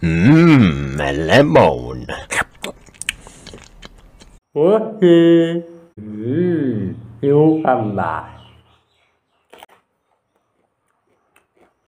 Mmm, a lemon. Okay. Mmm, cucumber.